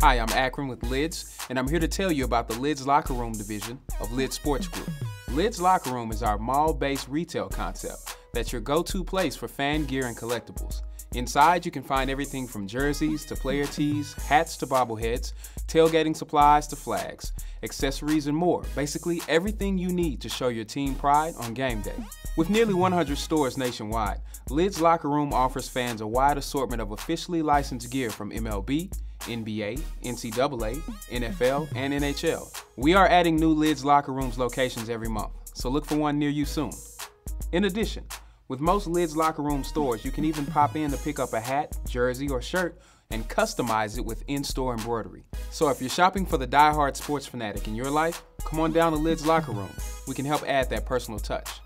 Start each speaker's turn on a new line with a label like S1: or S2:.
S1: Hi, I'm Akron with Lids, and I'm here to tell you about the Lids Locker Room division of Lids Sports Group. Lids Locker Room is our mall based retail concept that's your go to place for fan gear and collectibles. Inside, you can find everything from jerseys to player tees, hats to bobbleheads, tailgating supplies to flags, accessories, and more. Basically, everything you need to show your team pride on game day. With nearly 100 stores nationwide, Lids Locker Room offers fans a wide assortment of officially licensed gear from MLB, NBA, NCAA, NFL, and NHL. We are adding new Lids Locker Rooms locations every month, so look for one near you soon. In addition, with most Lids Locker Room stores, you can even pop in to pick up a hat, jersey, or shirt and customize it with in-store embroidery. So if you're shopping for the die-hard sports fanatic in your life, come on down to Lids Locker Room. We can help add that personal touch.